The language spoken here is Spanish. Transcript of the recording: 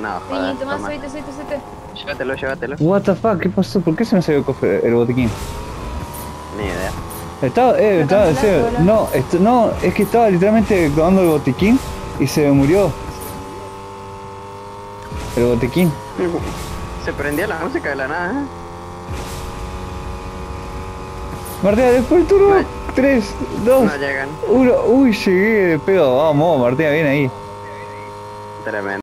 No, joder. Toma. subite, subite, subite. Llévatelo, llévatelo. What the fuck, ¿qué pasó? ¿Por qué se me salió el cofre, el botiquín? Ni idea. Estaba, eh, estaba, no, esto- no, es que estaba literalmente tomando el botiquín y se me murió. El botiquín. Se prendía la música de la nada, ¿eh? Martina, después el turno. No. 3, 2, No llegan. 1. Uy, llegué de pedo. Vamos, Martina, viene ahí. Tremendo.